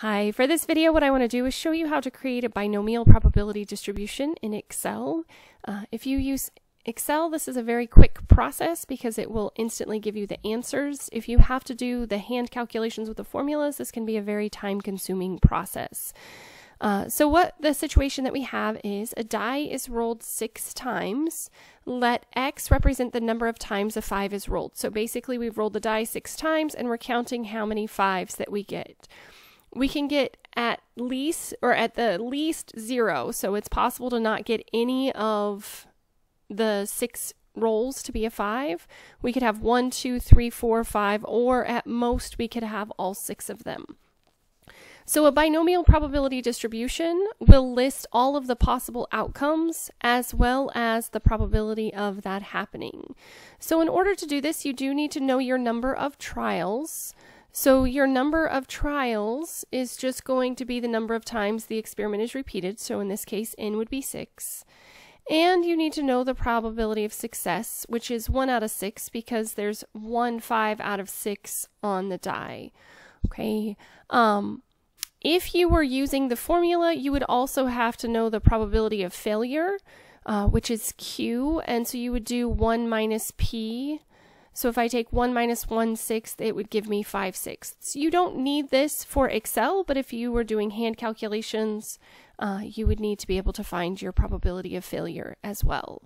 Hi, for this video what I want to do is show you how to create a binomial probability distribution in Excel. Uh, if you use Excel, this is a very quick process because it will instantly give you the answers. If you have to do the hand calculations with the formulas, this can be a very time-consuming process. Uh, so what the situation that we have is a die is rolled six times. Let x represent the number of times a five is rolled. So basically we've rolled the die six times and we're counting how many fives that we get we can get at least or at the least zero. So it's possible to not get any of the six rolls to be a five. We could have one, two, three, four, five, or at most we could have all six of them. So a binomial probability distribution will list all of the possible outcomes as well as the probability of that happening. So in order to do this, you do need to know your number of trials. So your number of trials is just going to be the number of times the experiment is repeated. So in this case, n would be 6. And you need to know the probability of success, which is 1 out of 6 because there's one 5 out of 6 on the die. Okay. Um, if you were using the formula, you would also have to know the probability of failure, uh, which is Q. And so you would do 1 minus P so if I take 1 minus 1 sixth, it would give me 5 sixths. You don't need this for Excel, but if you were doing hand calculations, uh, you would need to be able to find your probability of failure as well.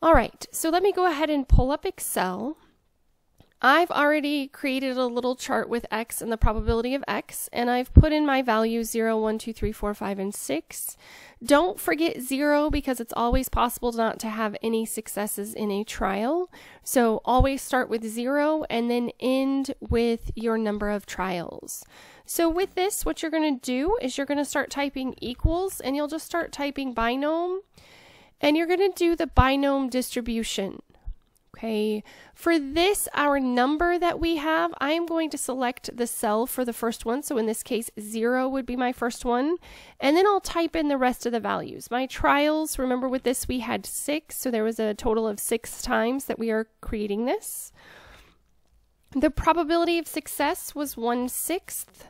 All right, so let me go ahead and pull up Excel. I've already created a little chart with x and the probability of x, and I've put in my values 0, 1, 2, 3, 4, 5, and 6. Don't forget 0 because it's always possible not to have any successes in a trial. So always start with 0 and then end with your number of trials. So with this, what you're going to do is you're going to start typing equals, and you'll just start typing binom, and you're going to do the binom distribution. Okay, for this, our number that we have, I am going to select the cell for the first one. So in this case, zero would be my first one. And then I'll type in the rest of the values. My trials, remember with this, we had six. So there was a total of six times that we are creating this. The probability of success was one sixth.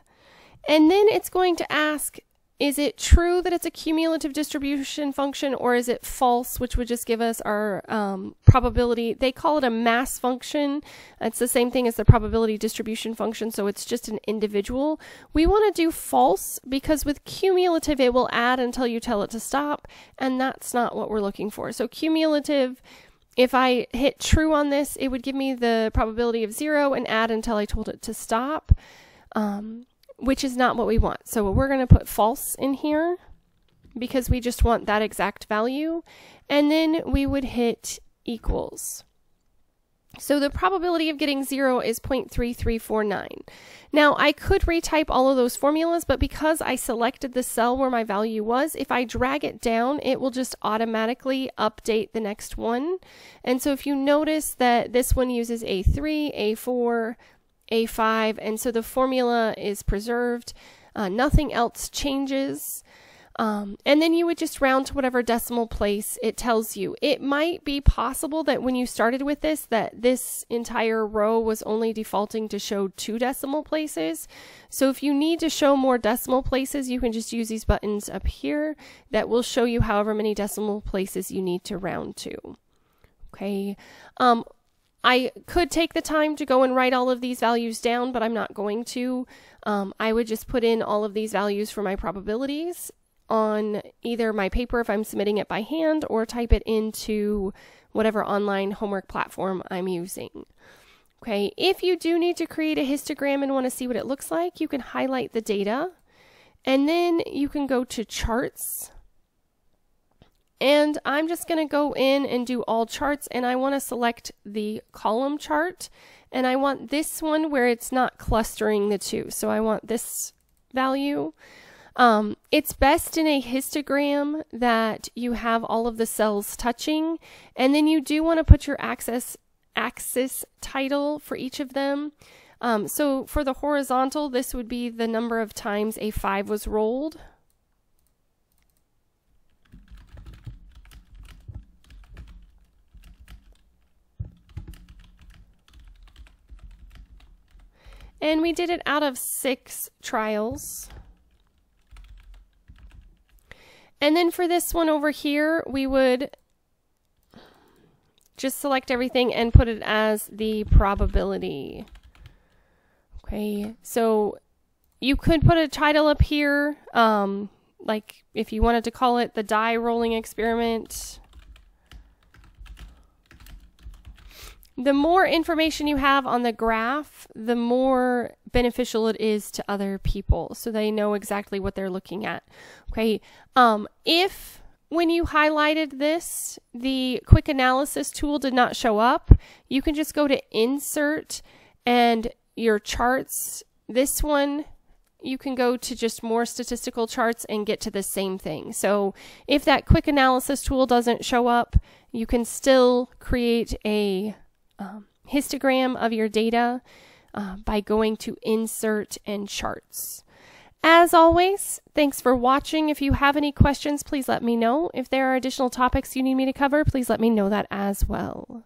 And then it's going to ask is it true that it's a cumulative distribution function or is it false, which would just give us our um, probability? They call it a mass function. It's the same thing as the probability distribution function, so it's just an individual. We want to do false because with cumulative, it will add until you tell it to stop, and that's not what we're looking for. So cumulative, if I hit true on this, it would give me the probability of zero and add until I told it to stop. Um, which is not what we want. So we're going to put false in here because we just want that exact value. And then we would hit equals. So the probability of getting zero is 0.3349. Now I could retype all of those formulas, but because I selected the cell where my value was, if I drag it down, it will just automatically update the next one. And so if you notice that this one uses A3, A4, a5, and so the formula is preserved. Uh, nothing else changes. Um, and then you would just round to whatever decimal place it tells you. It might be possible that when you started with this, that this entire row was only defaulting to show two decimal places. So if you need to show more decimal places, you can just use these buttons up here that will show you however many decimal places you need to round to. Okay. Um, I could take the time to go and write all of these values down, but I'm not going to. Um, I would just put in all of these values for my probabilities on either my paper if I'm submitting it by hand or type it into whatever online homework platform I'm using. Okay, if you do need to create a histogram and want to see what it looks like, you can highlight the data and then you can go to charts and I'm just going to go in and do all charts and I want to select the column chart and I want this one where it's not clustering the two. So I want this value. Um, it's best in a histogram that you have all of the cells touching and then you do want to put your axis axis title for each of them. Um, so for the horizontal, this would be the number of times a 5 was rolled. And we did it out of six trials. And then for this one over here, we would just select everything and put it as the probability. Okay, so you could put a title up here, um, like if you wanted to call it the die rolling experiment. The more information you have on the graph, the more beneficial it is to other people so they know exactly what they're looking at. Okay, um, if when you highlighted this, the quick analysis tool did not show up, you can just go to insert and your charts. This one, you can go to just more statistical charts and get to the same thing. So if that quick analysis tool doesn't show up, you can still create a um, histogram of your data uh, by going to insert and charts. As always, thanks for watching. If you have any questions, please let me know. If there are additional topics you need me to cover, please let me know that as well.